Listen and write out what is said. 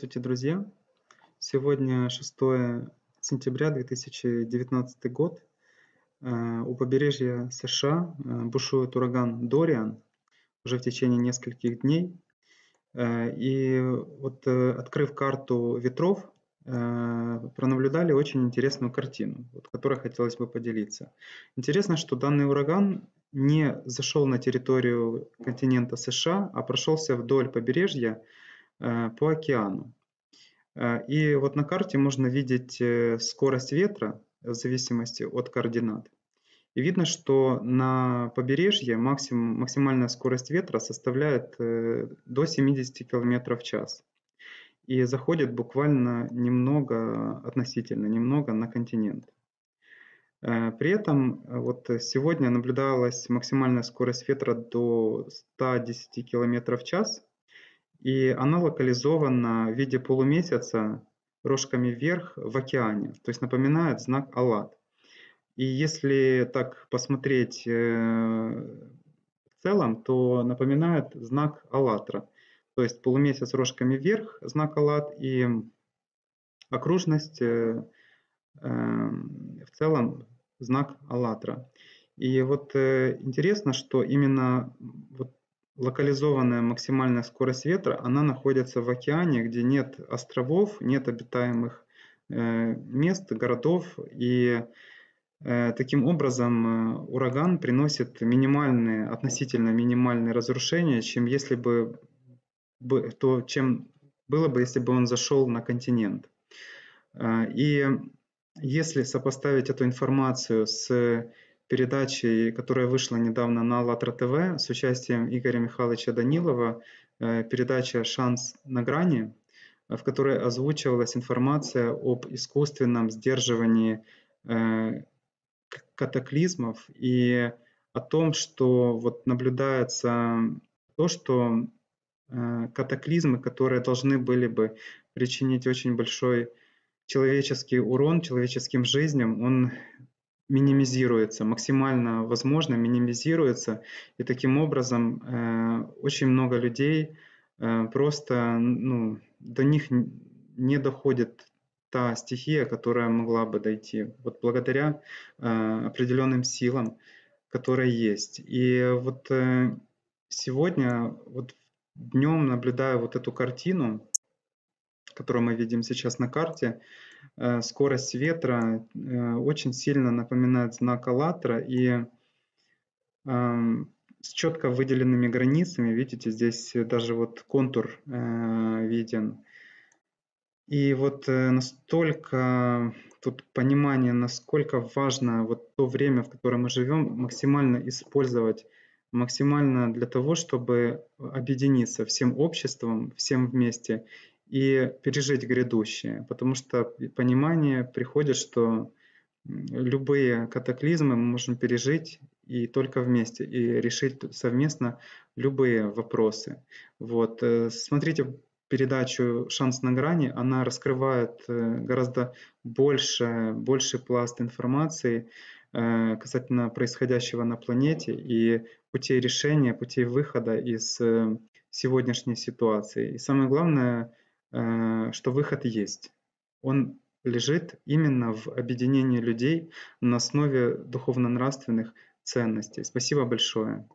Здравствуйте, друзья! Сегодня 6 сентября 2019 год. Э, у побережья США э, бушует ураган Дориан уже в течение нескольких дней. Э, и вот открыв карту ветров, пронаблюдали очень интересную картину, вот, которой хотелось бы поделиться. Интересно, что данный ураган не зашел на территорию континента США, а прошелся вдоль побережья по океану. Э, и вот на карте можно видеть э, скорость ветра в зависимости от координат. И видно, что на побережье максимум, максимальная скорость ветра составляет до 70 км в час. И заходит буквально немного, относительно немного на континент. При этом вот сегодня наблюдалась максимальная скорость ветра до 110 км в час, и она локализована в виде полумесяца рожками вверх в океане, то есть напоминает знак Аллат. И если так посмотреть э, в целом, то напоминает знак Аллатра. То есть полумесяц рожками вверх, знак Аллат, и окружность э, э, в целом знак Аллатра. И вот интересно, что именно локализованная максимальная скорость ветра, она находится в океане, где нет островов, нет обитаемых э, мест, городов. И э, таким образом э, ураган приносит минимальные, относительно минимальные разрушения, чем если бы, то, чем было бы, если бы он зашел на континент. И если сопоставить эту информацию с передачей, которая вышла недавно на АЛЛАТРА ТВ с участием Игоря Михайловича Данилова, э, передача «Шанс на грани», в которой озвучивалась информация об искусственном сдерживании э, катаклизмов и о том, что вот наблюдается то, что э, катаклизмы, которые должны были бы причинить очень большой человеческий урон человеческим жизням, он минимизируется, максимально возможно минимизируется. И таким образом э, очень много людей э, просто ну, до них не доходит та стихия, которая могла бы дойти. Вот благодаря э, определенным силам, которые есть. И вот э, сегодня, вот днем наблюдая вот эту картину, которую мы видим сейчас на карте, Э, скорость ветра э, очень сильно напоминает знак АЛЛАТРА и эм, с четко выделенными границами, видите, здесь даже вот контур э, виден. И вот настолько тут понимание, насколько важно вот то время, в котором мы живем, максимально использовать, максимально для того, чтобы объединиться всем обществом, всем вместе и пережить грядущее, потому что понимание приходит, что любые катаклизмы мы можем пережить и только вместе, и решить совместно любые вопросы. Вот. Э, смотрите передачу «Шанс на грани», она раскрывает э, гораздо больше, больше пласт информации э, касательно происходящего на планете и путей решения, путей выхода из сегодняшней ситуации. И самое главное, что выход есть. Он лежит именно в объединении людей на основе духовно-нравственных ценностей. Спасибо большое.